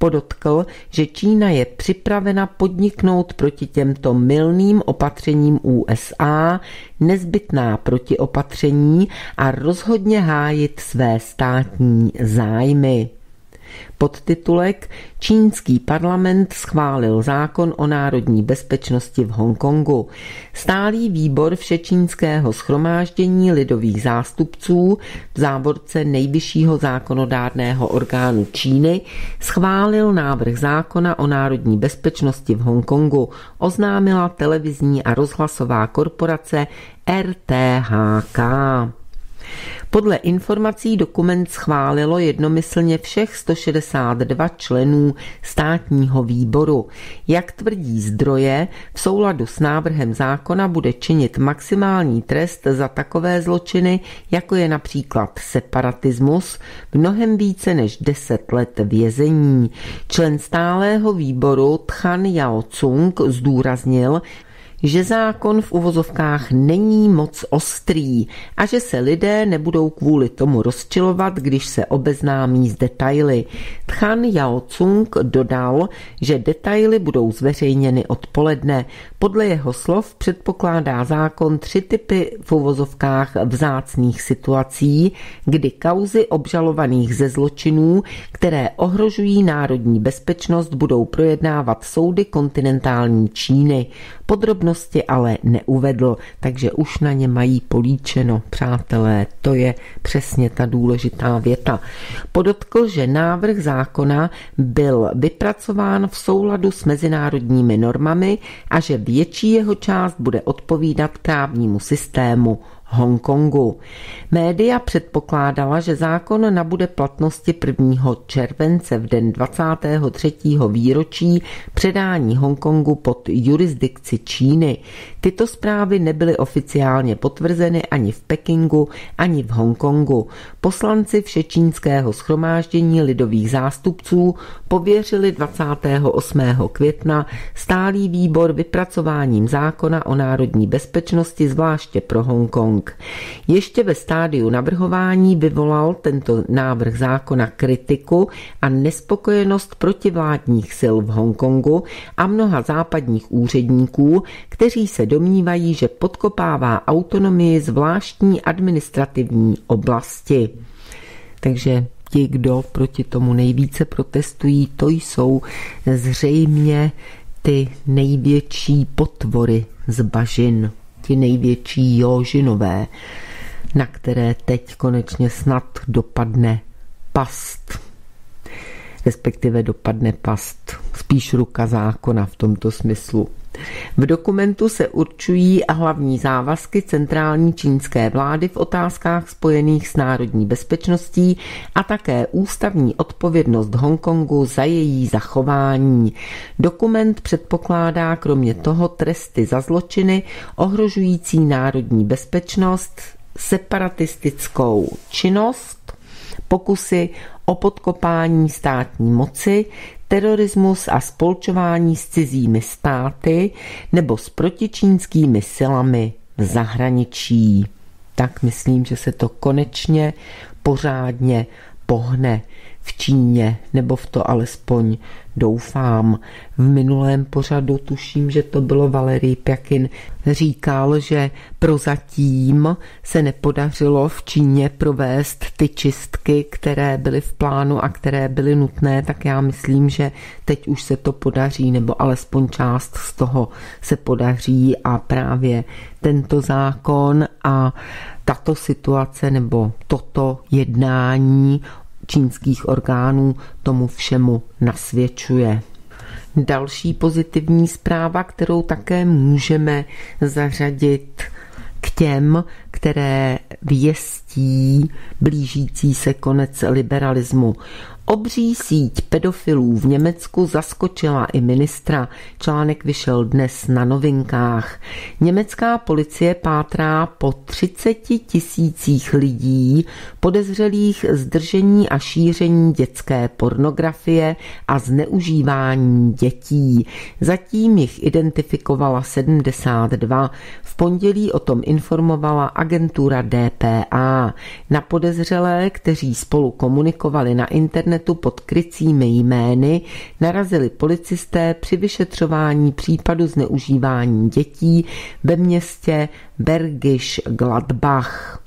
Podotkl, že Čína je připravena podniknout proti těmto milným opatřením USA nezbytná protiopatření a rozhodně hájit své státní zájmy. Podtitulek Čínský parlament schválil zákon o národní bezpečnosti v Hongkongu. Stálý výbor všečínského schromáždění lidových zástupců v závorce nejvyššího zákonodárného orgánu Číny schválil návrh zákona o národní bezpečnosti v Hongkongu, oznámila televizní a rozhlasová korporace RTHK. Podle informací dokument schválilo jednomyslně všech 162 členů státního výboru. Jak tvrdí zdroje, v souladu s návrhem zákona bude činit maximální trest za takové zločiny, jako je například separatismus, mnohem více než 10 let vězení. Člen stálého výboru Tchan Yao Tsung zdůraznil, že zákon v uvozovkách není moc ostrý a že se lidé nebudou kvůli tomu rozčilovat, když se obeznámí s detaily. Tchan Yao Tsung dodal, že detaily budou zveřejněny odpoledne. Podle jeho slov předpokládá zákon tři typy v uvozovkách vzácných situací, kdy kauzy obžalovaných ze zločinů, které ohrožují národní bezpečnost, budou projednávat soudy kontinentální Číny. Podrobnosti ale neuvedl, takže už na ně mají políčeno, přátelé. To je přesně ta důležitá věta. Podotkl, že návrh zákona byl vypracován v souladu s mezinárodními normami a že větší jeho část bude odpovídat právnímu systému. Hongkongu. Média předpokládala, že zákon nabude platnosti 1. července v den 23. výročí předání Hongkongu pod jurisdikci Číny. Tyto zprávy nebyly oficiálně potvrzeny ani v Pekingu, ani v Hongkongu. Poslanci Všečínského schromáždění lidových zástupců pověřili 28. května stálý výbor vypracováním zákona o národní bezpečnosti zvláště pro Hongkong. Hong. Ještě ve stádiu navrhování vyvolal tento návrh zákona kritiku a nespokojenost protivládních sil v Hongkongu a mnoha západních úředníků, kteří se domnívají, že podkopává autonomii zvláštní administrativní oblasti. Takže ti, kdo proti tomu nejvíce protestují, to jsou zřejmě ty největší potvory z bažin ti největší jožinové, na které teď konečně snad dopadne past. Respektive dopadne past spíš ruka zákona v tomto smyslu. V dokumentu se určují hlavní závazky centrální čínské vlády v otázkách spojených s národní bezpečností a také ústavní odpovědnost Hongkongu za její zachování. Dokument předpokládá kromě toho tresty za zločiny ohrožující národní bezpečnost, separatistickou činnost, pokusy o podkopání státní moci, terorismus a spolčování s cizími státy nebo s protičínskými silami v zahraničí. Tak myslím, že se to konečně pořádně pohne v Číně, nebo v to alespoň doufám. V minulém pořadu tuším, že to bylo Valery Pjakin, říkal, že prozatím se nepodařilo v Číně provést ty čistky, které byly v plánu a které byly nutné, tak já myslím, že teď už se to podaří, nebo alespoň část z toho se podaří a právě tento zákon a tato situace nebo toto jednání čínských orgánů tomu všemu nasvědčuje. Další pozitivní zpráva, kterou také můžeme zařadit k těm, které věstí blížící se konec liberalismu. Obří síť pedofilů v Německu zaskočila i ministra. Článek vyšel dnes na novinkách. Německá policie pátrá po 30 tisících lidí podezřelých zdržení a šíření dětské pornografie a zneužívání dětí. Zatím jich identifikovala 72. V pondělí o tom informovala agentura DPA. Na podezřelé, kteří spolu komunikovali na internetu, internetu pod krycími jmény narazili policisté při vyšetřování případu zneužívání dětí ve městě Bergisch Gladbach.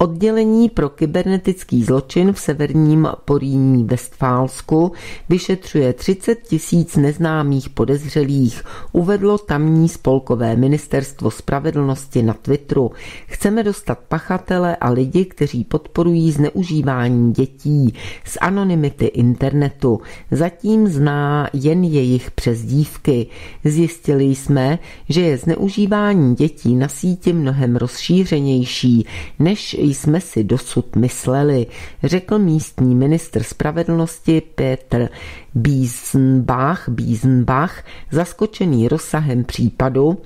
Oddělení pro kybernetický zločin v severním Poríní Westfálsku vyšetřuje 30 tisíc neznámých podezřelých, uvedlo tamní spolkové ministerstvo spravedlnosti na Twitteru. Chceme dostat pachatele a lidi, kteří podporují zneužívání dětí z anonymity internetu. Zatím zná jen jejich přezdívky. Zjistili jsme, že je zneužívání dětí na síti mnohem rozšířenější, než jsme si dosud mysleli, řekl místní ministr spravedlnosti Petr Biesenbach, Biesenbach zaskočený rozsahem případu,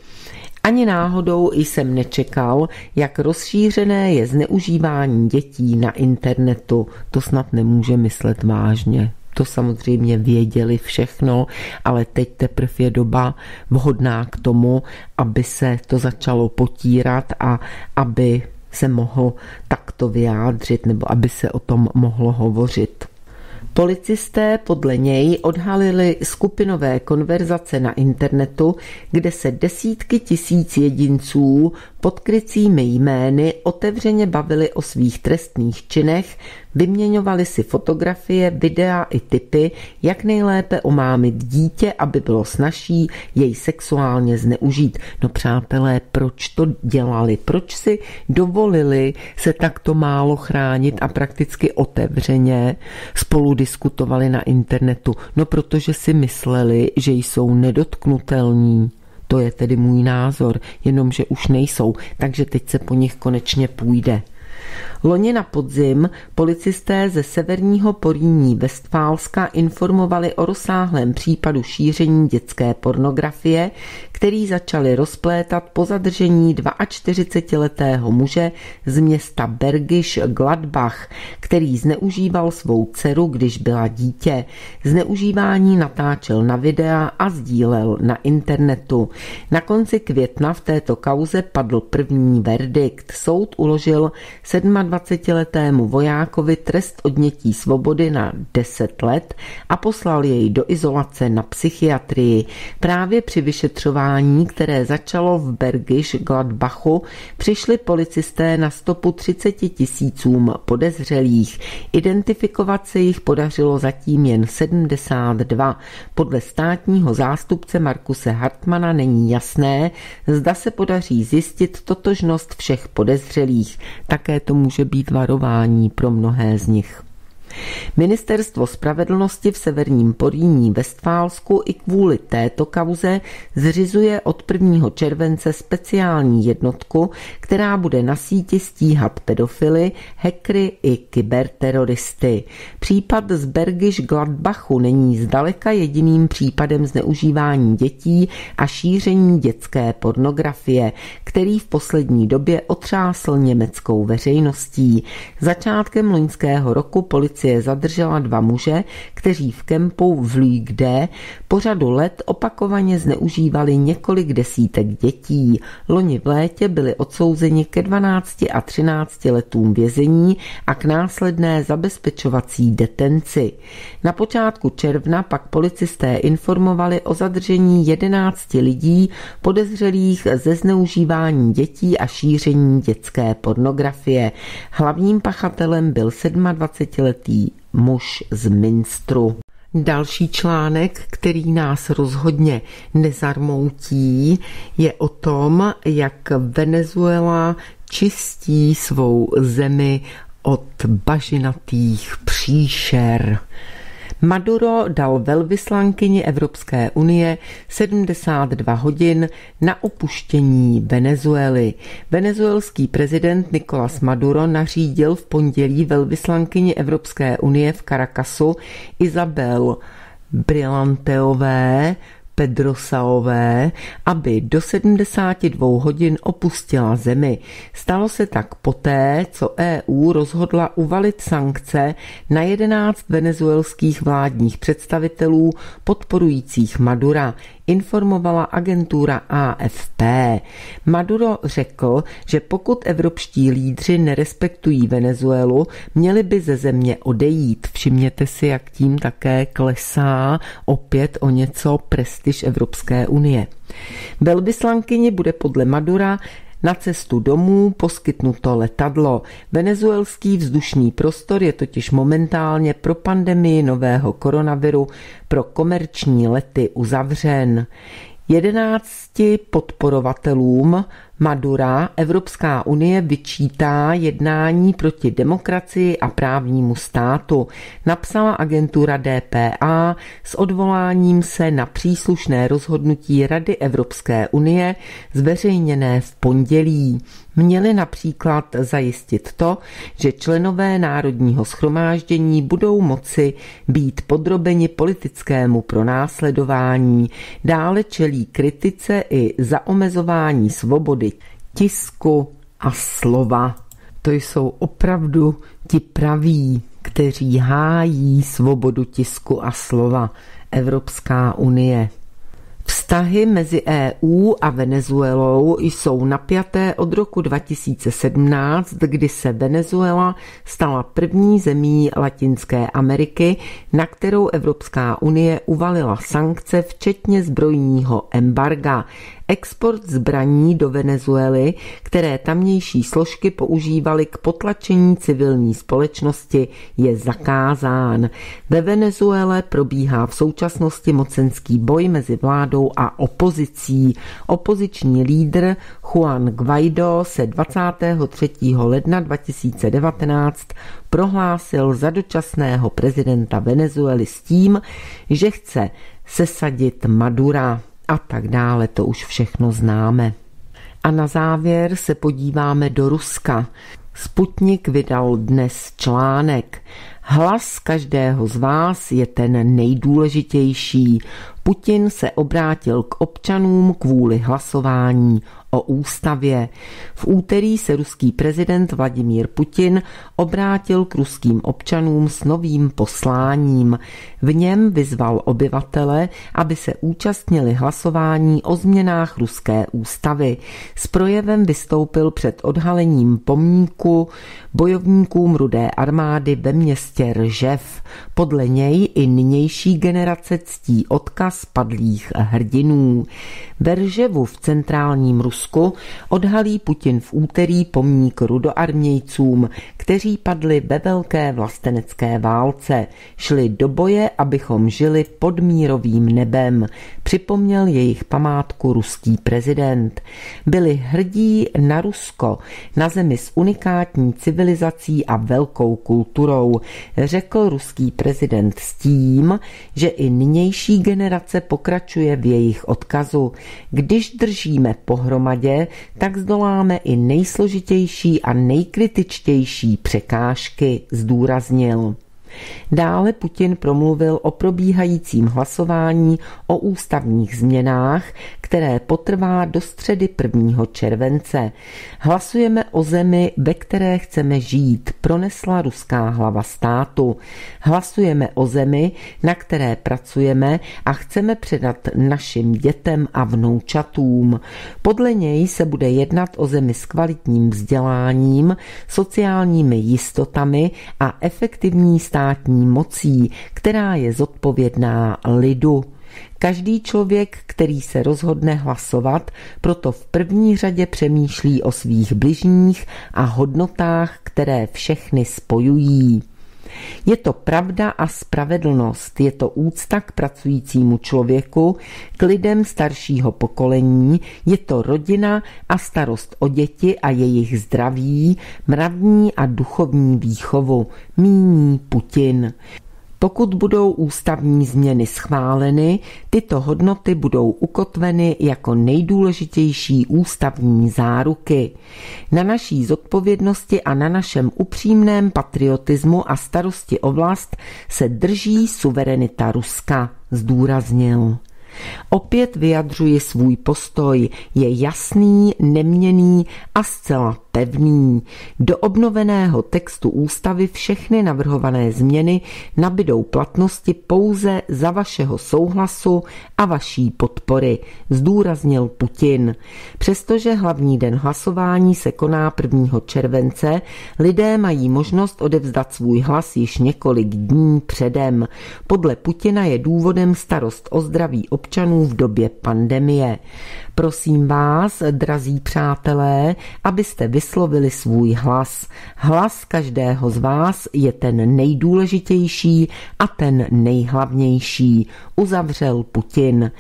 ani náhodou jsem nečekal, jak rozšířené je zneužívání dětí na internetu. To snad nemůže myslet vážně. To samozřejmě věděli všechno, ale teď teprve je doba vhodná k tomu, aby se to začalo potírat a aby se mohl takto vyjádřit nebo aby se o tom mohlo hovořit. Policisté podle něj odhalili skupinové konverzace na internetu, kde se desítky tisíc jedinců pod krycími jmény otevřeně bavili o svých trestných činech, vyměňovali si fotografie, videa i typy, jak nejlépe omámit dítě, aby bylo snažší jej sexuálně zneužít. No přátelé, proč to dělali? Proč si dovolili se takto málo chránit a prakticky otevřeně spolu diskutovali na internetu? No protože si mysleli, že jsou nedotknutelní. To je tedy můj názor, jenomže už nejsou, takže teď se po nich konečně půjde. Loni na podzim policisté ze severního Poríní Westfálska informovali o rozsáhlém případu šíření dětské pornografie, který začali rozplétat po zadržení 42-letého muže z města Bergisch Gladbach, který zneužíval svou dceru, když byla dítě. Zneužívání natáčel na videa a sdílel na internetu. Na konci května v této kauze padl první verdikt. Soud uložil 27-letému vojákovi trest odnětí svobody na 10 let a poslal jej do izolace na psychiatrii. Právě při vyšetřování, které začalo v Bergisch Gladbachu, přišli policisté na stopu 30 tisícům podezřelých. Identifikovat se jich podařilo zatím jen 72. Podle státního zástupce Markuse Hartmana není jasné, zda se podaří zjistit totožnost všech podezřelých. Také to může být varování pro mnohé z nich. Ministerstvo spravedlnosti v severním Poríní Vestfálsku i kvůli této kauze zřizuje od 1. července speciální jednotku, která bude na síti stíhat pedofily, hekry i kyberteroristy. Případ z Bergisch Gladbachu není zdaleka jediným případem zneužívání dětí a šíření dětské pornografie, který v poslední době otřásl německou veřejností. Začátkem loňského roku policie zadržela dva muže, kteří v kempu v Lügde po řadu let opakovaně zneužívali několik desítek dětí. Loni v létě byli odsouzeni ke 12 a 13 letům vězení a k následné zabezpečovací detenci. Na počátku června pak policisté informovali o zadržení 11 lidí podezřelých ze zneužívání dětí a šíření dětské pornografie. Hlavním pachatelem byl 27-letý muž z Minstru. Další článek, který nás rozhodně nezarmoutí, je o tom, jak Venezuela čistí svou zemi od bažinatých příšer. Maduro dal velvyslankyni Evropské unie 72 hodin na opuštění Venezuely. Venezuelský prezident Nicolás Maduro nařídil v pondělí velvyslankyni Evropské unie v Caracasu Isabel Brillanteové Pedrosaové, aby do 72 hodin opustila zemi. Stalo se tak poté, co EU rozhodla uvalit sankce na 11 venezuelských vládních představitelů podporujících Madura, informovala agentura AFP. Maduro řekl, že pokud evropští lídři nerespektují Venezuelu, měli by ze země odejít. Všimněte si, jak tím také klesá opět o něco prestiž Evropské unie. Velvyslankyni bude podle Madura na cestu domů poskytnuto letadlo. Venezuelský vzdušný prostor je totiž momentálně pro pandemii nového koronaviru pro komerční lety uzavřen. Jedenácti podporovatelům Madura Evropská unie vyčítá jednání proti demokracii a právnímu státu, napsala agentura DPA s odvoláním se na příslušné rozhodnutí Rady Evropské unie zveřejněné v pondělí měli například zajistit to, že členové Národního schromáždění budou moci být podrobeni politickému pronásledování, dále čelí kritice i zaomezování svobody tisku a slova. To jsou opravdu ti praví, kteří hájí svobodu tisku a slova. Evropská unie. Vztahy mezi EU a Venezuelou jsou napjaté od roku 2017, kdy se Venezuela stala první zemí Latinské Ameriky, na kterou Evropská unie uvalila sankce včetně zbrojního embarga. Export zbraní do Venezuely, které tamnější složky používaly k potlačení civilní společnosti, je zakázán. Ve Venezuele probíhá v současnosti mocenský boj mezi vládou a opozicí. Opoziční lídr Juan Guaido se 23. ledna 2019 prohlásil za dočasného prezidenta Venezuely s tím, že chce sesadit Madura a tak dále, to už všechno známe. A na závěr se podíváme do Ruska. Sputnik vydal dnes článek. Hlas každého z vás je ten nejdůležitější. Putin se obrátil k občanům kvůli hlasování o ústavě. V úterý se ruský prezident Vladimír Putin obrátil k ruským občanům s novým posláním. V něm vyzval obyvatele, aby se účastnili hlasování o změnách ruské ústavy. S projevem vystoupil před odhalením pomníku bojovníkům rudé armády ve městě Ržev. Podle něj i nynější generace ctí odkaz padlých hrdinů. Verževu v centrálním Rusku odhalí Putin v úterý pomník rudoarmějcům, kteří padli ve velké vlastenecké válce. Šli do boje, abychom žili pod mírovým nebem. Připomněl jejich památku ruský prezident. Byli hrdí na Rusko, na zemi s unikátní civilizací a velkou kulturou, řekl ruský prezident s tím, že i nynější generace pokračuje v jejich odkazu. Když držíme pohromadě, tak zdoláme i nejsložitější a nejkritičtější překážky, zdůraznil. Dále Putin promluvil o probíhajícím hlasování o ústavních změnách, které potrvá do středy 1. července. Hlasujeme o zemi, ve které chceme žít, pronesla ruská hlava státu. Hlasujeme o zemi, na které pracujeme a chceme předat našim dětem a vnoučatům. Podle něj se bude jednat o zemi s kvalitním vzděláním, sociálními jistotami a efektivní státní mocí, která je zodpovědná lidu. Každý člověk, který se rozhodne hlasovat, proto v první řadě přemýšlí o svých bližních a hodnotách, které všechny spojují. Je to pravda a spravedlnost, je to úcta k pracujícímu člověku, k lidem staršího pokolení, je to rodina a starost o děti a jejich zdraví, mravní a duchovní výchovu, míní Putin. Pokud budou ústavní změny schváleny, tyto hodnoty budou ukotveny jako nejdůležitější ústavní záruky. Na naší zodpovědnosti a na našem upřímném patriotismu a starosti o vlast se drží suverenita Ruska, zdůraznil. Opět vyjadřuji svůj postoj, je jasný, neměný a zcela pevný. Do obnoveného textu ústavy všechny navrhované změny nabydou platnosti pouze za vašeho souhlasu a vaší podpory, zdůraznil Putin. Přestože hlavní den hlasování se koná 1. července, lidé mají možnost odevzdat svůj hlas již několik dní předem. Podle Putina je důvodem starost o zdraví občanů v době pandemie. Prosím vás, drazí přátelé, abyste vyslovili svůj hlas. Hlas každého z vás je ten nejdůležitější a ten nejhlavnější, uzavřel Putin.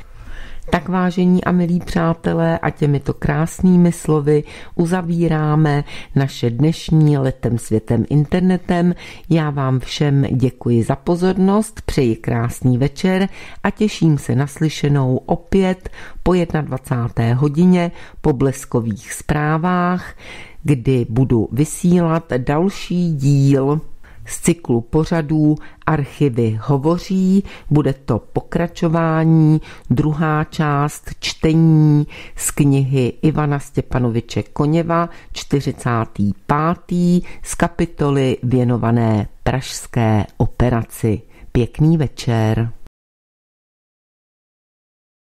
Tak vážení a milí přátelé a těmito krásnými slovy uzavíráme naše dnešní letem světem internetem. Já vám všem děkuji za pozornost, přeji krásný večer a těším se na slyšenou opět po 21. hodině po bleskových zprávách, kdy budu vysílat další díl z cyklu pořadů Archivy hovoří, bude to pokračování, druhá část čtení z knihy Ivana Stěpanoviče Koněva, 45. z kapitoly věnované pražské operaci. Pěkný večer.